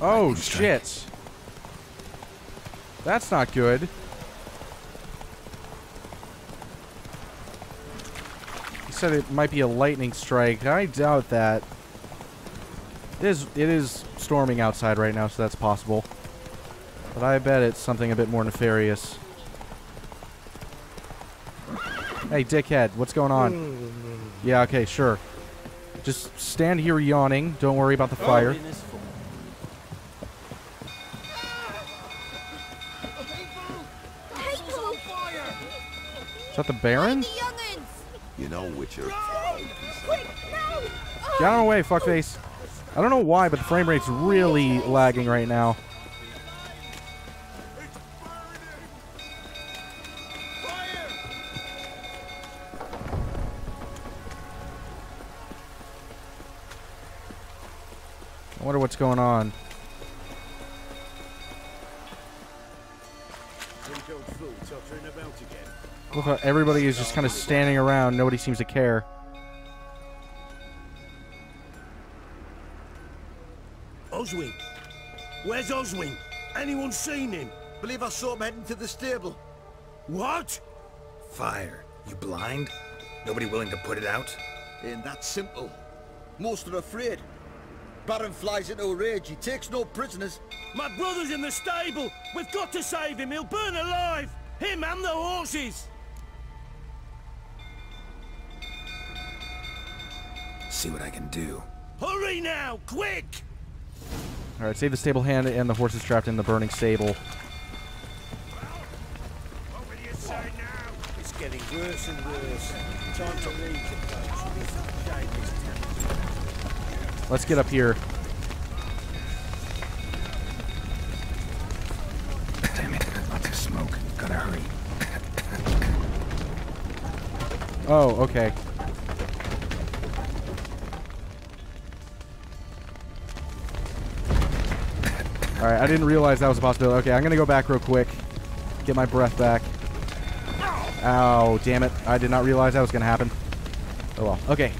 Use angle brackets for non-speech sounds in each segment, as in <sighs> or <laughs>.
Oh, shit. That's not good. He said it might be a lightning strike. I doubt that. It is, it is storming outside right now, so that's possible. But I bet it's something a bit more nefarious. Hey, dickhead, what's going on? Mm. Yeah, okay, sure. Just stand here yawning. Don't worry about the fire. People! That the Baron? You know, Witcher, Quick, no! Get out of the way, fuckface. I don't know why, but the frame rate's really lagging right now. I wonder what's going on. Look how everybody is just kind of standing around. Nobody seems to care. Oswin. Where's Oswin? Anyone seen him? believe I saw him heading to the stable. What? Fire. You blind? Nobody willing to put it out? Ain't that simple. Most are afraid. Baron flies into a rage. He takes no prisoners. My brother's in the stable. We've got to save him. He'll burn alive. Him and the horses. See what I can do. Hurry now, quick! All right, save the stable hand and the horses trapped in the burning stable. What will you say now? It's getting worse and worse. Time to leave the place. Shame this. Let's get up here. Damn it. Lots of smoke. Gotta hurry. Oh, okay. Alright, I didn't realize that was a possibility. Okay, I'm gonna go back real quick. Get my breath back. Ow, damn it. I did not realize that was gonna happen. Oh well. Okay.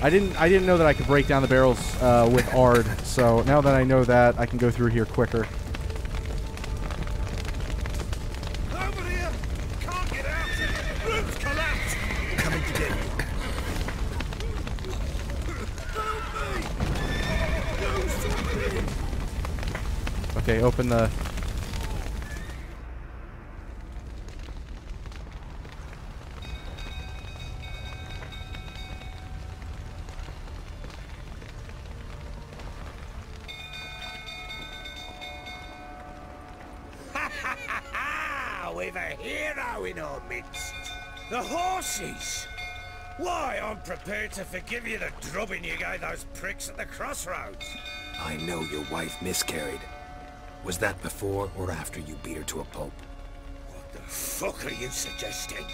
I didn't I didn't know that I could break down the barrels uh, with Aard, so now that I know that, I can go through here quicker. Open the... We've a hero in our midst. The horses! Why, I'm prepared to forgive you the drubbing you gave those pricks at the crossroads. I know your wife miscarried. Was that before or after you beat her to a pulp? What the fuck are you suggesting?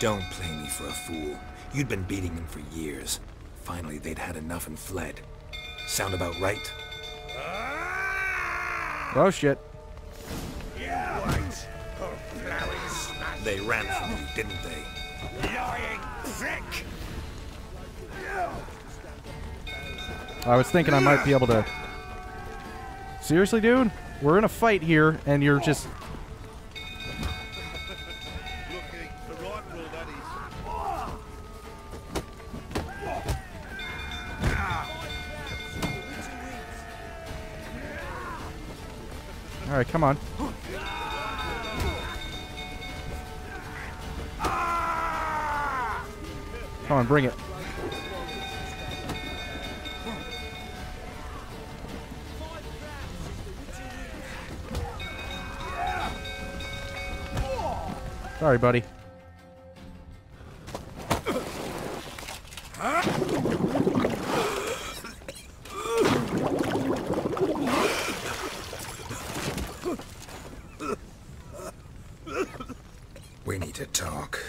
Don't play me for a fool. You'd been beating them for years. Finally, they'd had enough and fled. Sound about right? Ah! Oh shit. Yeah, wait! Or! They ran from you, didn't they? Lying prick! I was thinking I might be able to... Seriously, dude? We're in a fight here, and you're oh. just... Alright, come on. Come on, bring it. Sorry, buddy. We need to talk.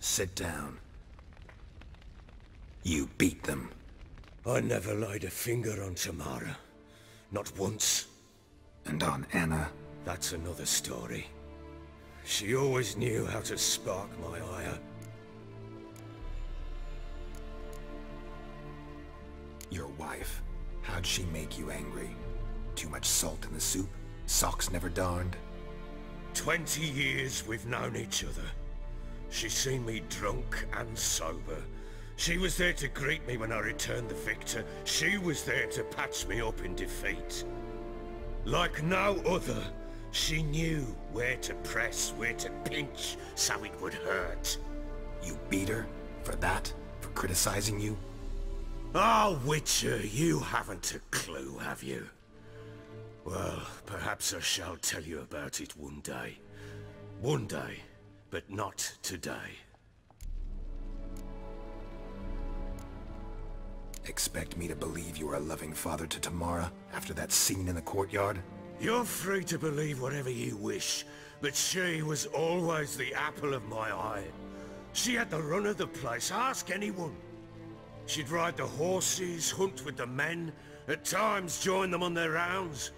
Sit down. You beat them. I never laid a finger on Tamara. Not once. And on Anna. That's another story. She always knew how to spark my ire. Your wife. How'd she make you angry? Too much salt in the soup? Socks never darned? Twenty years we've known each other. She's seen me drunk and sober. She was there to greet me when I returned the victor. She was there to patch me up in defeat. Like no other, she knew where to press, where to pinch, so it would hurt. You beat her? For that? For criticizing you? Ah, oh, Witcher, you haven't a clue, have you? Well, perhaps I shall tell you about it one day. One day, but not today. Expect me to believe you are a loving father to Tamara after that scene in the courtyard? You're free to believe whatever you wish, but she was always the apple of my eye. She had the run of the place, ask anyone. She'd ride the horses, hunt with the men, at times join them on their rounds.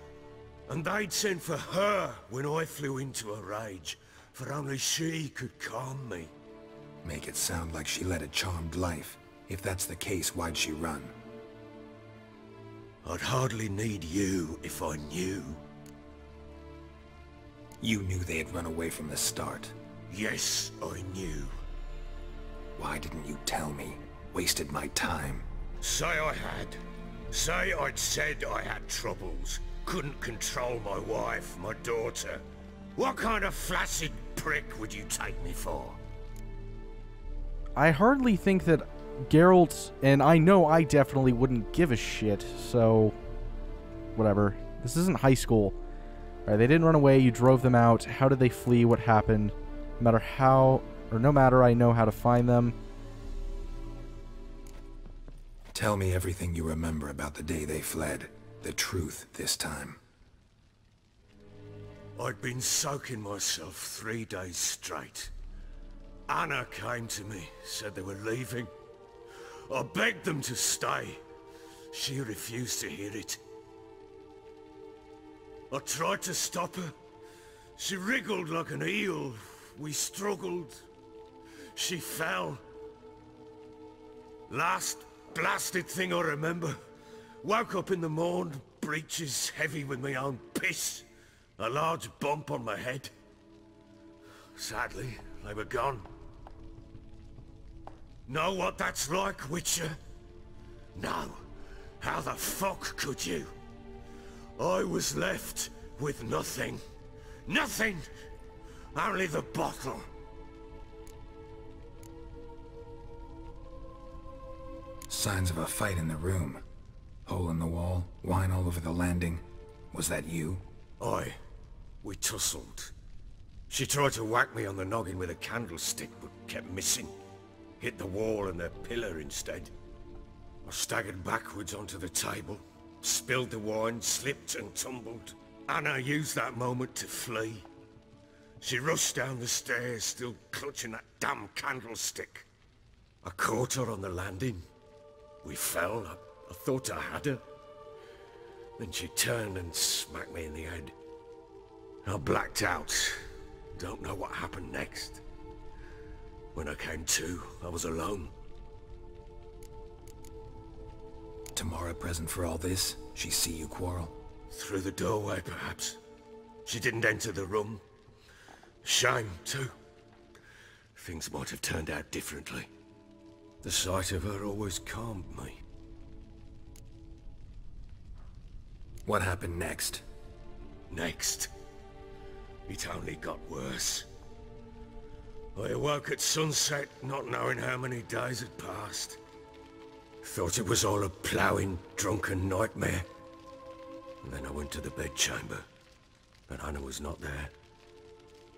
And they'd send for her when I flew into a rage, for only she could calm me. Make it sound like she led a charmed life. If that's the case, why'd she run? I'd hardly need you if I knew. You knew they had run away from the start. Yes, I knew. Why didn't you tell me? Wasted my time. Say I had. Say I'd said I had troubles. Couldn't control my wife, my daughter. What kind of flaccid prick would you take me for? I hardly think that Geralt, and I know I definitely wouldn't give a shit, so whatever. This isn't high school. Right, they didn't run away, you drove them out. How did they flee? What happened? No matter how, or no matter, I know how to find them. Tell me everything you remember about the day they fled. The truth this time. I'd been soaking myself three days straight. Anna came to me, said they were leaving. I begged them to stay. She refused to hear it. I tried to stop her. She wriggled like an eel. We struggled. She fell. Last blasted thing I remember. Woke up in the morn, breeches heavy with my own piss. A large bump on my head. Sadly, they were gone. Know what that's like, Witcher? No. How the fuck could you? I was left with nothing. Nothing! Only the bottle. Signs of a fight in the room. Hole in the wall, wine all over the landing. Was that you? Aye. Tussled. She tried to whack me on the noggin with a candlestick, but kept missing. Hit the wall and the pillar instead. I staggered backwards onto the table, spilled the wine, slipped and tumbled. Anna used that moment to flee. She rushed down the stairs, still clutching that damn candlestick. I caught her on the landing. We fell. I, I thought I had her. Then she turned and smacked me in the head. I blacked out. Don't know what happened next. When I came to, I was alone. Tamara present for all this? She see you quarrel? Through the doorway, perhaps. She didn't enter the room. Shame, too. Things might have turned out differently. The sight of her always calmed me. What happened next? Next. It only got worse. I awoke at sunset, not knowing how many days had passed. Thought it was all a ploughing, drunken nightmare. And then I went to the bedchamber, but Anna was not there.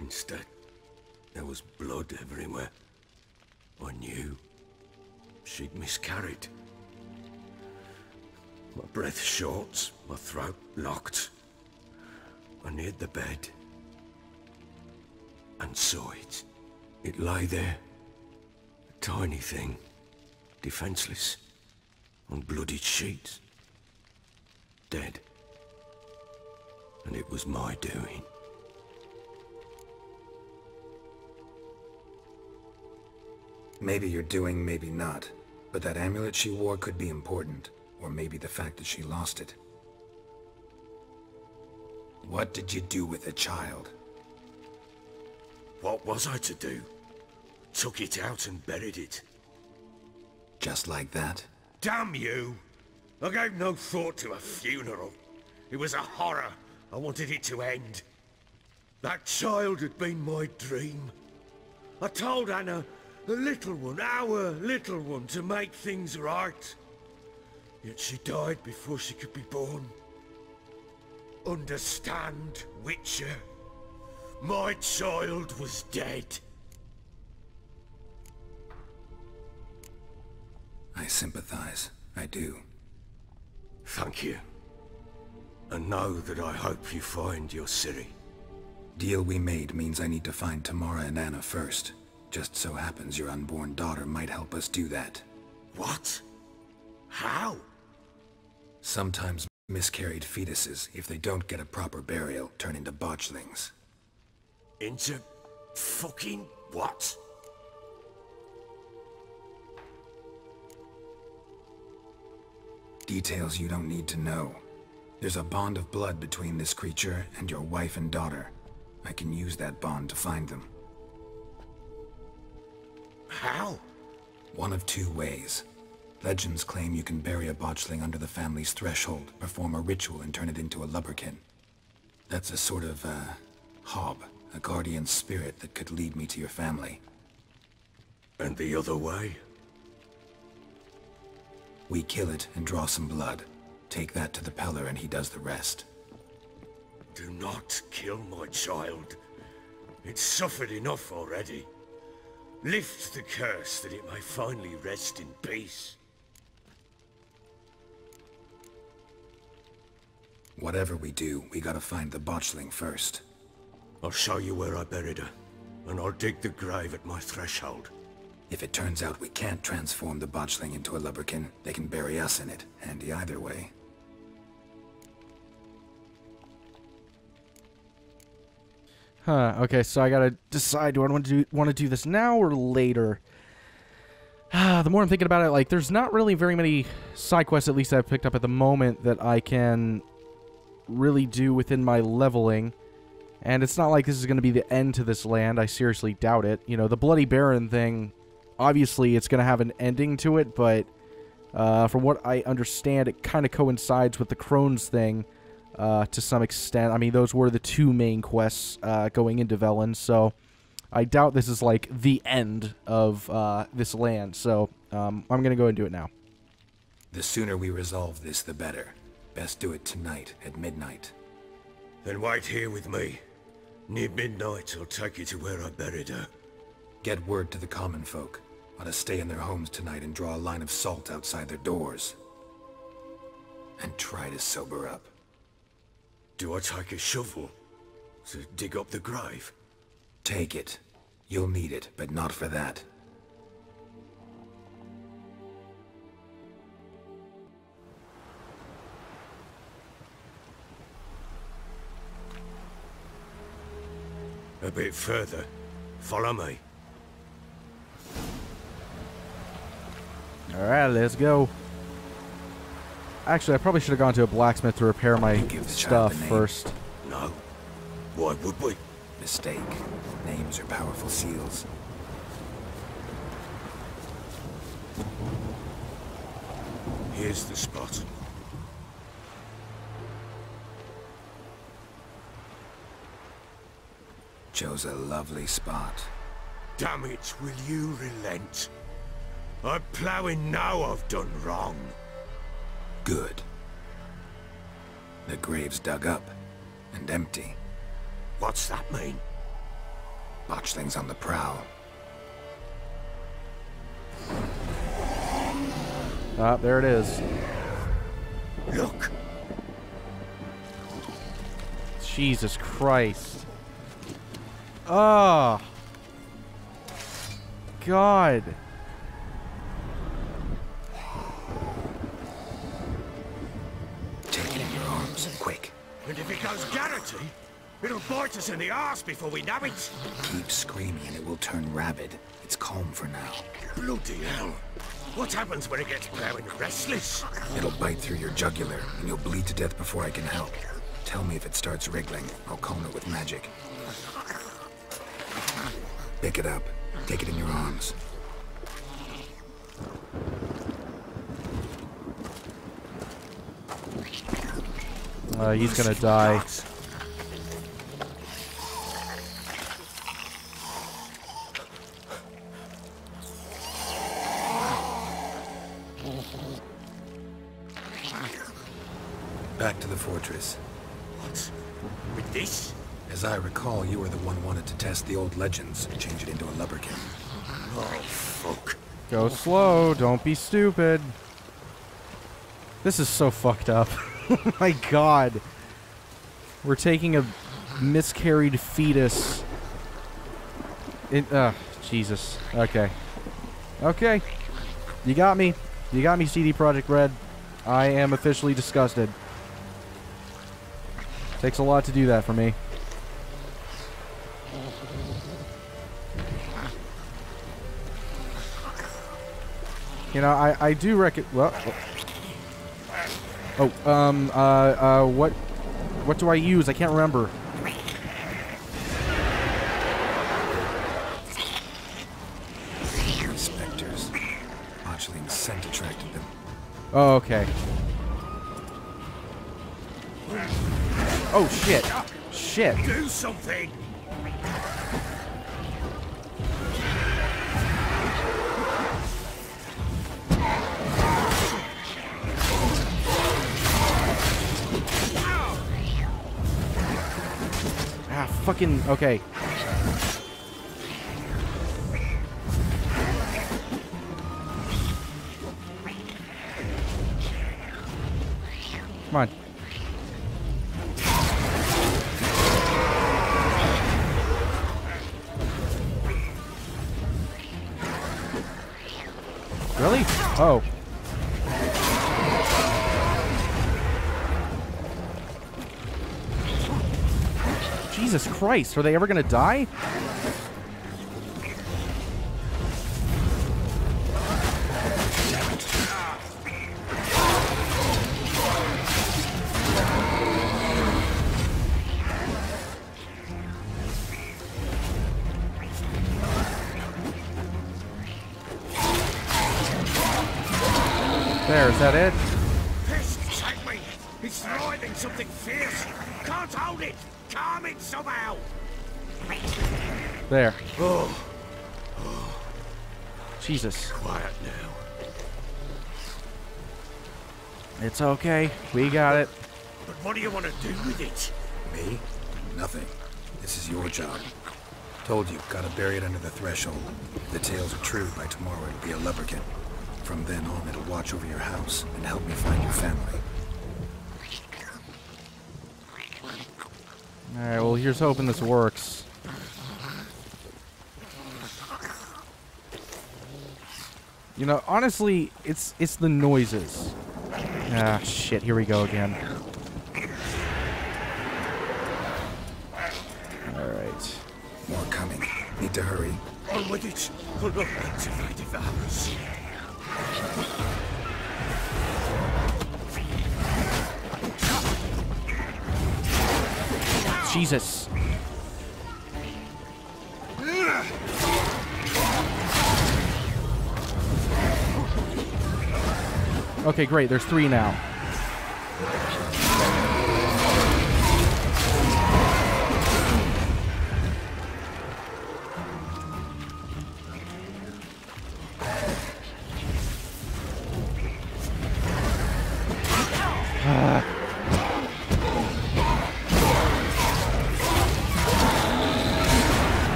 Instead, there was blood everywhere. I knew she'd miscarried. My breath short, my throat locked. I neared the bed and saw it. It lay there. A tiny thing. Defenseless. on bloodied sheets. Dead. And it was my doing. Maybe you're doing, maybe not. But that amulet she wore could be important. Or maybe the fact that she lost it. What did you do with the child? What was I to do? Took it out and buried it. Just like that? Damn you! I gave no thought to a funeral. It was a horror. I wanted it to end. That child had been my dream. I told Anna, the little one, our little one, to make things right. Yet she died before she could be born. Understand, Witcher? My child was dead. I sympathize. I do. Thank you. And know that I hope you find your Ciri. Deal we made means I need to find Tamara and Anna first. Just so happens your unborn daughter might help us do that. What? How? Sometimes miscarried fetuses, if they don't get a proper burial, turn into botchlings. Into fucking what? Details you don't need to know. There's a bond of blood between this creature and your wife and daughter. I can use that bond to find them. How? One of two ways. Legends claim you can bury a botchling under the family's threshold, perform a ritual and turn it into a lubberkin. That's a sort of, uh, hob, a guardian spirit that could lead me to your family. And the other way? We kill it and draw some blood. Take that to the Pellar and he does the rest. Do not kill my child. It's suffered enough already. Lift the curse that it may finally rest in peace. Whatever we do, we gotta find the botchling first. I'll show you where I buried her, and I'll dig the grave at my threshold. If it turns out we can't transform the botchling into a lubberkin, they can bury us in it. Handy either way. Huh. Okay, so I gotta decide: do I want to do want to do this now or later? Ah, <sighs> the more I'm thinking about it, like there's not really very many side quests, at least I've picked up at the moment, that I can really do within my leveling. And it's not like this is going to be the end to this land. I seriously doubt it. You know, the Bloody Baron thing, obviously it's going to have an ending to it, but uh, from what I understand, it kind of coincides with the Crones thing uh, to some extent. I mean, those were the two main quests uh, going into Velen, so I doubt this is like the end of uh, this land. So um, I'm going to go and do it now. The sooner we resolve this, the better. Best do it tonight, at midnight. Then wait here with me. Near midnight, I'll take you to where I buried her. Get word to the common folk. Ought to stay in their homes tonight and draw a line of salt outside their doors. And try to sober up. Do I take a shovel to dig up the grave? Take it. You'll need it, but not for that. A bit further. Follow me. Alright, let's go. Actually, I probably should have gone to a blacksmith to repair my Give the child stuff first. No. Why would we? Mistake. Names are powerful seals. Here's the spot. Chose a lovely spot. Damn it, will you relent? I'm ploughing now I've done wrong. Good. The grave's dug up. And empty. What's that mean? Botchling's on the prowl. Ah, there it is. Look, Jesus Christ. Oh. God. Take it in your arms and quick. And if it goes Garrity, it'll bite us in the ass before we know it. Keep screaming and it will turn rabid. It's calm for now. Bloody hell. What happens when it gets plowing restless? It'll bite through your jugular, and you'll bleed to death before I can help. Tell me if it starts wriggling. I'll calm it with magic. Pick it up. Take it in your arms. Uh, he's gonna die. Recall, you were the one wanted to test the old legends and change it into a lubberkin. Oh, fuck. Go slow. Don't be stupid. This is so fucked up. <laughs> oh my god. We're taking a miscarried fetus. It, uh, Jesus. Okay. Okay. You got me. You got me, CD Projekt Red. I am officially disgusted. Takes a lot to do that for me. You know, I, I do reckon. Well, oh, um, uh, uh, what, what do I use? I can't remember. Spectres. Botchling's scent attracted them. Oh, okay. Oh shit! Shit! Do something! Fucking okay. Come on. Really? Oh. Christ, are they ever gonna die? There, is that it? Piss, take me! It's writhing something fierce! Can't hold it! Calm it somehow! There. Oh, Jesus. quiet now. It's okay. We got it. But what do you want to do with it? Me? Nothing. This is your job. Told you, gotta bury it under the threshold. If the tales are true, by tomorrow it'll be a lubberkin. From then on, it'll watch over your house and help me find your family. Alright, well, here's hoping this works. You know, honestly, it's it's the noises. Ah, shit, here we go again. Alright. More coming. Need to hurry. On with it! Oh, look, Jesus. Okay, great. There's three now.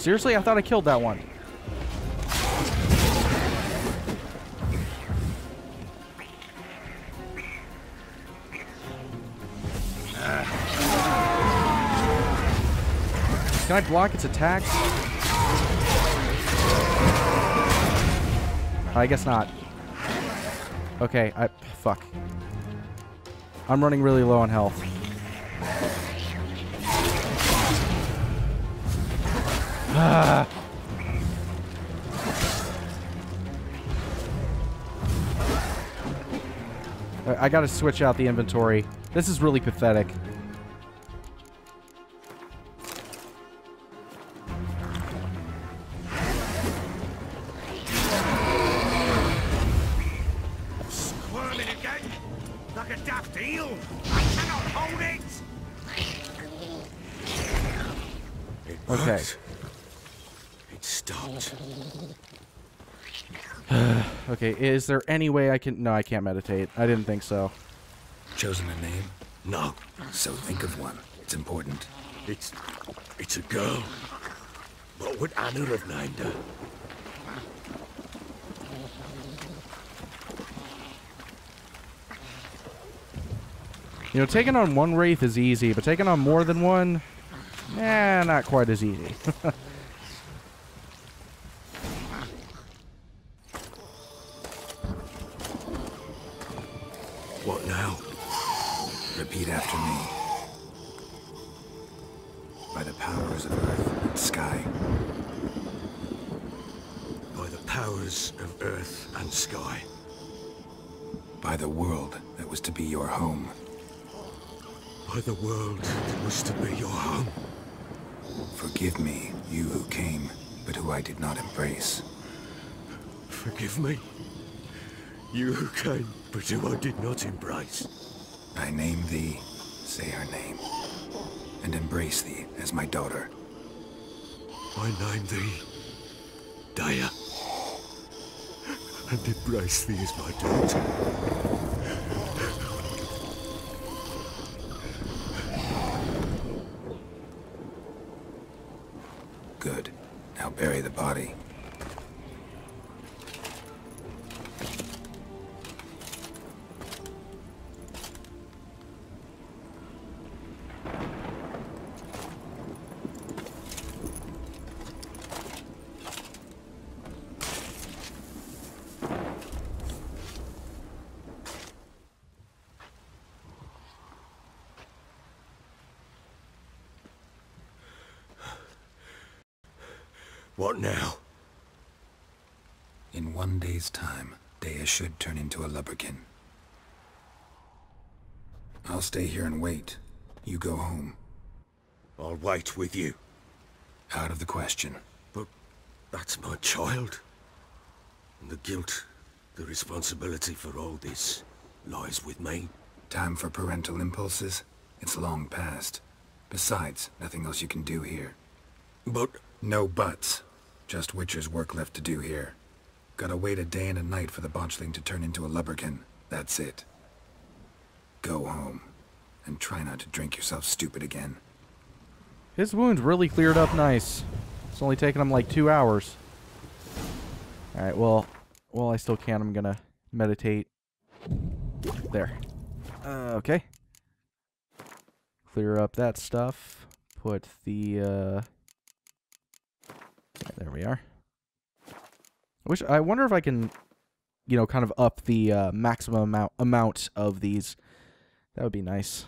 Seriously, I thought I killed that one. Can I block its attacks? I guess not. Okay, I fuck. I'm running really low on health. <sighs> I gotta switch out the inventory. This is really pathetic. There any way I can... No, I can't meditate. I didn't think so. Chosen a name? No, So think of one. It's important. it's... it's a girl. What would Anna have named her? You know, taking on one Wraith is easy, but taking on more than one... Eh, not quite as easy. <laughs> powers of earth and sky. by the world that was to be your home, By the world that was to be your home. forgive me, you who came, but who I did not embrace. Forgive me. You who came, but who I did not embrace. I name thee, say her name, and embrace thee as my daughter. I name thee Dea. And embrace thee as my daughter. What now? In one day's time, Dea should turn into a lubberkin. I'll stay here and wait. You go home. I'll wait with you. Out of the question. But that's my child. And the guilt, the responsibility for all this lies with me. Time for parental impulses? It's long past. Besides, nothing else you can do here. But No buts. Just Witcher's work left to do here. Gotta wait a day and a night for the botchling to turn into a lubberkin. That's it. Go home. And try not to drink yourself stupid again. His wound really cleared up nice. It's only taken him like two hours. Alright, well, while I still can. I'm gonna meditate. There. Uh, okay. Clear up that stuff. Put the, uh... there we are. I wish, I wonder if I can, you know, kind of up the uh, maximum amount, amount of these. That would be nice.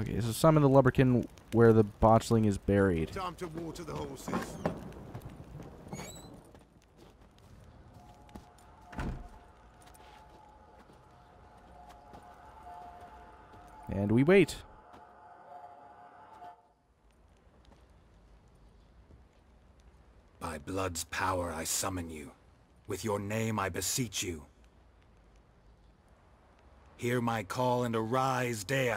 Okay, so summon the lubberkin where the botchling is buried. Time to water the horses. And we wait. By blood's power I summon you. With your name I beseech you. Hear my call and arise, Dea.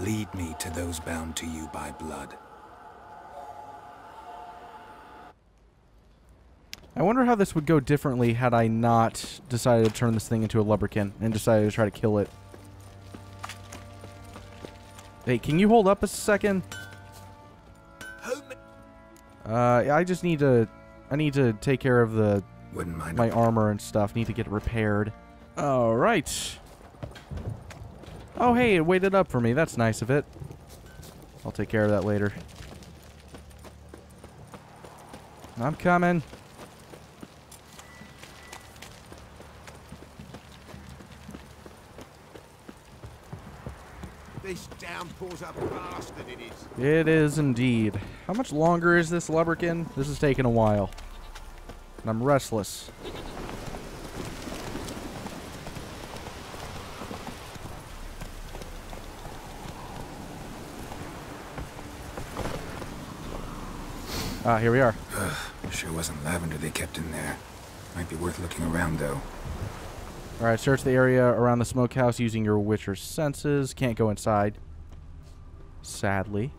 Lead me to those bound to you by blood. I wonder how this would go differently had I not decided to turn this thing into a lubberkin and decided to try to kill it. Hey, can you hold up a second? Uh, I just need to... I need to take care of the Wouldn't mind my armor and stuff. Need to get repaired. All right. Oh, hey, it waited up for me. That's nice of it. I'll take care of that later. I'm coming. This downpour's a bastard, it is. It is indeed. How much longer is this lubberkin? This is taking a while. And I'm restless. Ah, here we are. <sighs> Sure wasn't lavender they kept in there. Might be worth looking around, though. Alright, search the area around the smokehouse using your Witcher senses. Can't go inside. Sadly.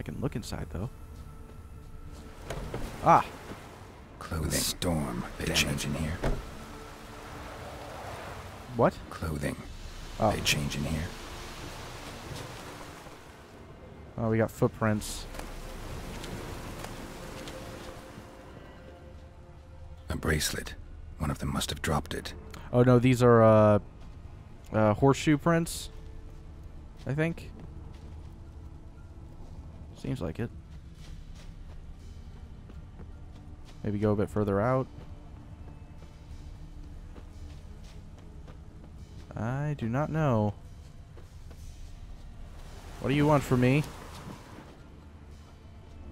I can look inside, though. Ah! Clothing. Storm. They change in here. What? Clothing. Oh. They change in here. Oh, we got footprints. Bracelet. One of them must have dropped it. Oh, no, these are, uh, uh, horseshoe prints. I think. Seems like it. Maybe go a bit further out. I do not know. What do you want from me?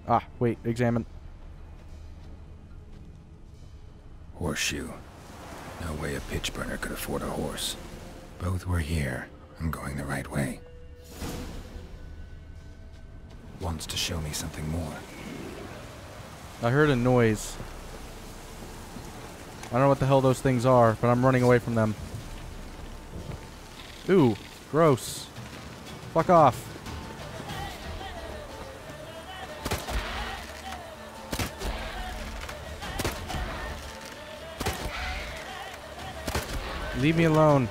Ah, wait, examine. Horseshoe. No way a pitch burner could afford a horse. Both were here. I'm going the right way. Wants to show me something more. I heard a noise. I don't know what the hell those things are, but I'm running away from them. Ooh, gross. Fuck off. Leave me alone.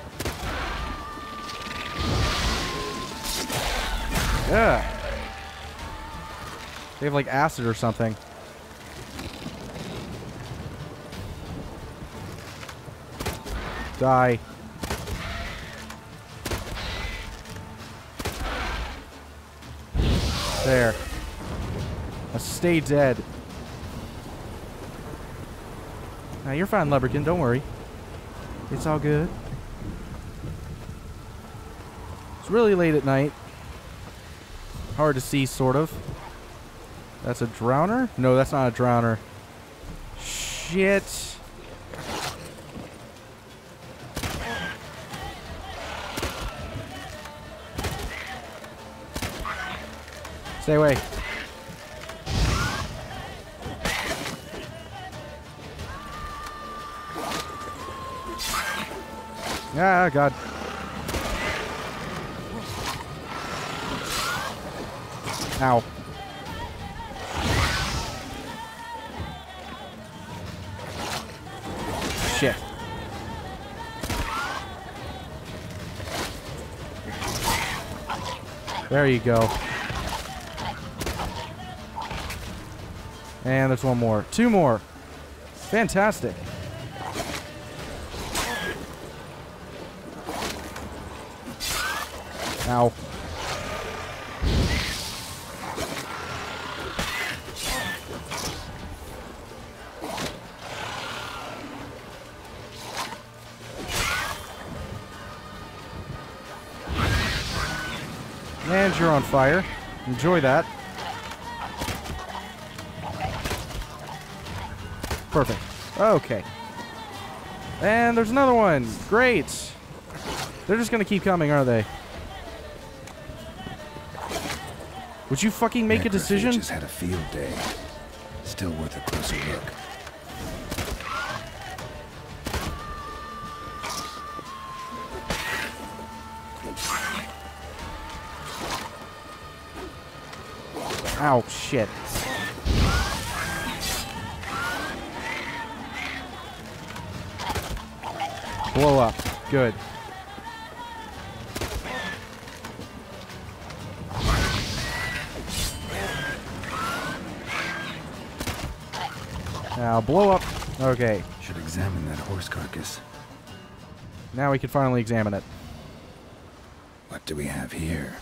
Yeah. They have like acid or something. Die. There. Now stay dead. Now you're fine, Lubberkin. Don't worry. It's all good. It's really late at night. Hard to see, sort of. That's a drowner? No, that's not a drowner. Shit. Stay away. Ah, God. Ow. Shit. There you go. And there's one more. Two more. Fantastic. Ow. And you're on fire. Enjoy that. Perfect. Okay. And there's another one. Great. They're just going to keep coming, aren't they? Would you fucking make a decision? Just had a field day. Still worth a closer look. Ow, shit. Blow up. Good. Now blow up. Okay. Should examine that horse carcass. Now we can finally examine it. What do we have here?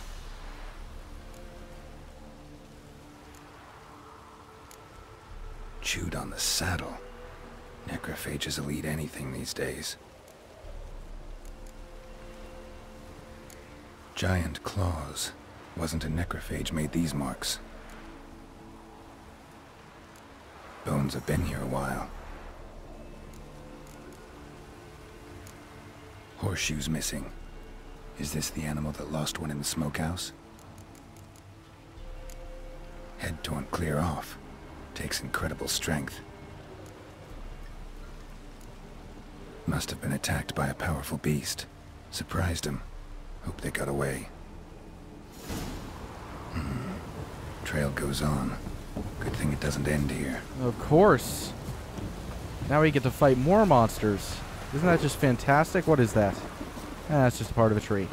Chewed on the saddle. Necrophages will eat anything these days. Giant claws. Wasn't a necrophage made these marks. Bones have been here a while. Horseshoes missing. Is this the animal that lost one in the smokehouse? Head torn clear off. Takes incredible strength. Must have been attacked by a powerful beast. Surprised him. Hope they got away. Hmm. Trail goes on. Good thing it doesn't end here. Of course. Now we get to fight more monsters. Isn't that just fantastic? What is that? Ah, it's just a part of a tree.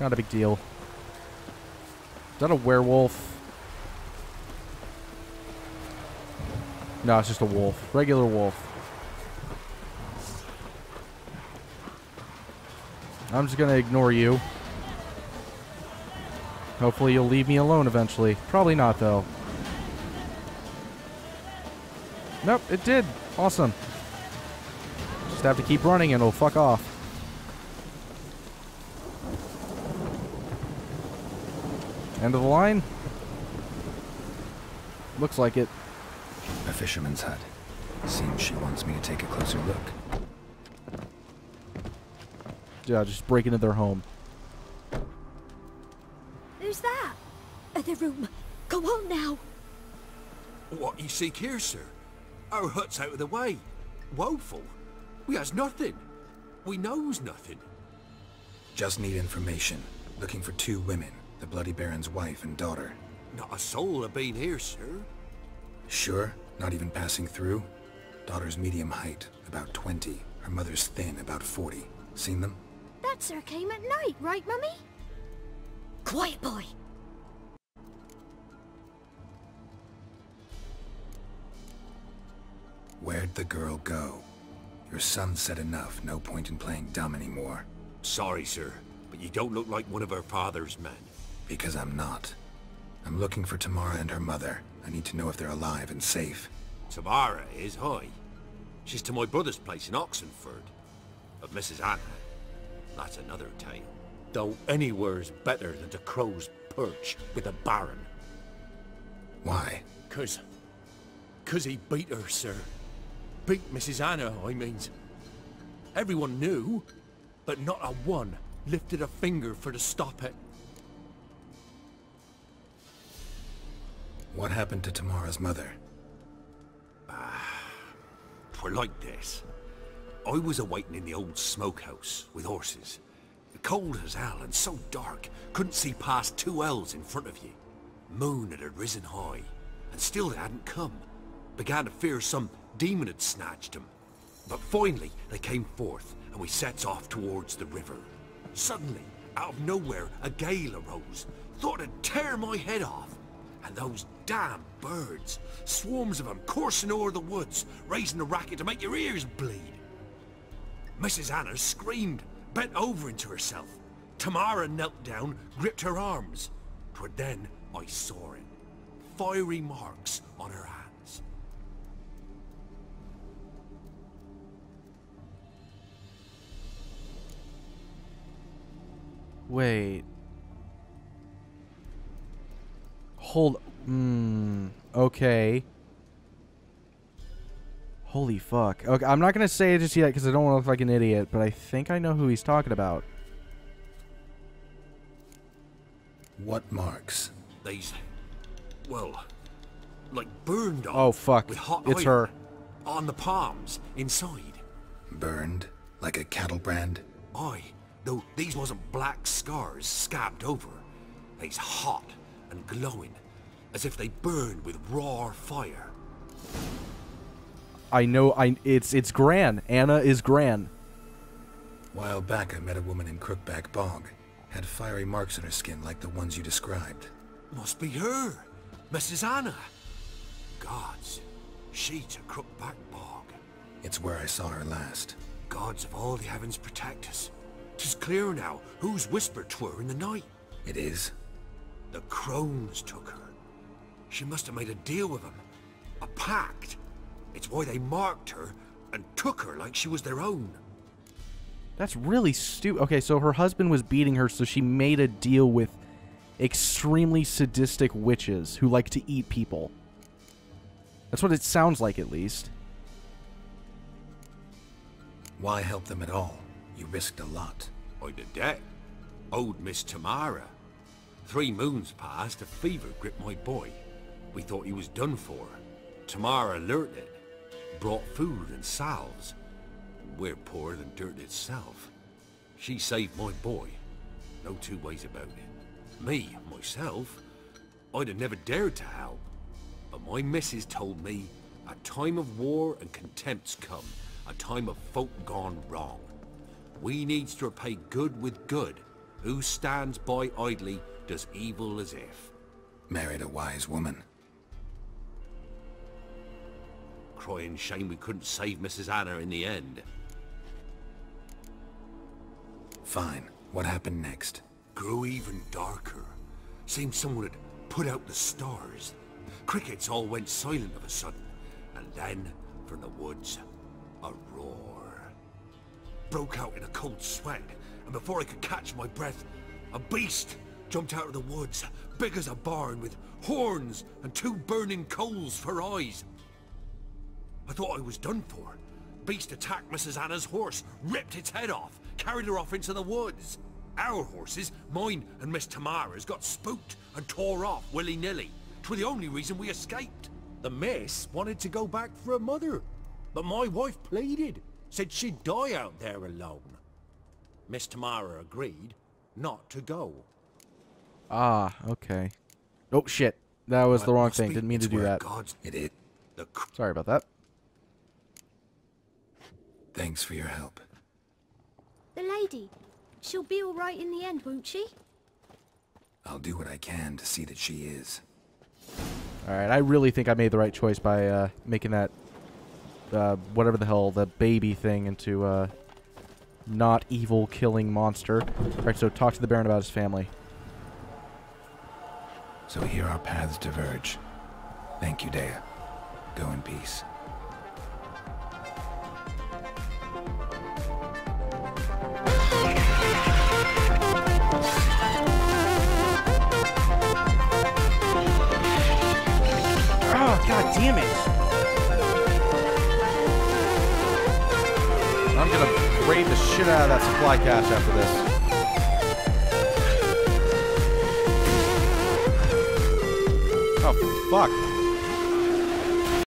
Not a big deal. Is that a werewolf? No, it's just a wolf. Regular wolf. I'm just gonna ignore you. Hopefully you'll leave me alone eventually. Probably not, though. Nope, it did. Awesome. Just have to keep running and it'll fuck off. End of the line? Looks like it. A fisherman's hut. Seems she wants me to take a closer look. Yeah, just break into their home. Who's that? Other room. Go on now. What you seek here, sir? Our hut's out of the way. Woeful. We has nothing. We knows nothing. Just need information. Looking for two women. The Bloody Baron's wife and daughter. Not a soul have been here, sir. Sure? Not even passing through? Daughter's medium height, about 20. Her mother's thin, about 40. Seen them? That sir came at night, right, Mummy? Quiet, boy. Where'd the girl go? Your son said enough. No point in playing dumb anymore. Sorry, sir, but you don't look like one of our father's men. Because I'm not. I'm looking for Tamara and her mother. I need to know if they're alive and safe. Tamara is high. She's to my brother's place in Oxenford. But Mrs. Anna, that's another tale. Though anywhere's better than the crow's perch with a baron. Why? Cause... Cause he beat her, sir. Beat Mrs. Anna, I means. Everyone knew, but not a one lifted a finger for to stop it. What happened to Tamara's mother? Ah, for like this. I was awaiting in the old smokehouse with horses. Cold as hell and so dark, couldn't see past two ells in front of you. Moon had risen high, and still they hadn't come. Began to fear some demon had snatched him. But finally, they came forth, and we sets off towards the river. Suddenly, out of nowhere, a gale arose. Thought it'd tear my head off. And those damn birds, swarms of them coursing o'er the woods, raising a racket to make your ears bleed. Mrs. Anna screamed, bent over into herself. Tamara knelt down, gripped her arms. Twere then I saw it. Fiery marks on her hands. Wait. Hold. Hmm. Okay. Holy fuck. Okay, I'm not gonna say it just yet because I don't want to look like an idiot, but I think I know who he's talking about. What marks? These, well, like burned off. Oh fuck. With hot It's her. On the palms, inside. Burned? Like a cattle brand? Aye, though these wasn't black scars scabbed over. They's hot and glowing, as if they burned with raw fire. I know. I. It's it's Gran. Anna is Gran. While back, I met a woman in Crookback Bog. Had fiery marks on her skin like the ones you described. Must be her, Mrs. Anna. Gods, she to Crookback Bog. It's where I saw her last. Gods of all the heavens protect us. 'Tis clear now whose whispered twere in the night. It is? The crones took her. She must have made a deal with them A pact. It's why they marked her and took her like she was their own. That's really stupid. Okay, so her husband was beating her, so she made a deal with extremely sadistic witches who like to eat people. That's what it sounds like, at least. Why help them at all? You risked a lot. I'd a debt. Owed Miss Tamara. Three moons passed, a fever gripped my boy. We thought he was done for. Tamara alerted. Brought food and salves. We're poorer than dirt itself. She saved my boy. No two ways about it. Me, myself, I'd have never dared to help. But my missus told me a time of war and contempt's come. A time of folk gone wrong. We needs to repay good with good. Who stands by idly does evil as if. Married a wise woman. Crying shame we couldn't save Mrs. Anna in the end. Fine. What happened next? Grew even darker. Seemed someone had put out the stars. Crickets all went silent of a sudden. And then, from the woods, a roar. Broke out in a cold sweat, and before I could catch my breath, a beast jumped out of the woods, big as a barn, with horns and two burning coals for eyes. I thought I was done for. Beast attacked Mrs. Anna's horse, ripped its head off, carried her off into the woods. Our horses, mine and Miss Tamara's, got spooked and tore off willy-nilly. Twere the only reason we escaped. The miss wanted to go back for her mother, but my wife pleaded, said she'd die out there alone. Miss Tamara agreed not to go. Ah, okay. Oh, shit. That was the wrong thing. Didn't mean to do that. God's It is. the Sorry about that. Thanks for your help. The lady. She'll be all right in the end, won't she? I'll do what I can to see that she is. Alright, I really think I made the right choice by uh, making that, uh, whatever the hell, the baby thing into a not evil killing monster. Alright, so talk to the Baron about his family. So here our paths diverge. Thank you, Dea. Go in peace. Oh, god damn it! Shit out of uh, that supply cache after this.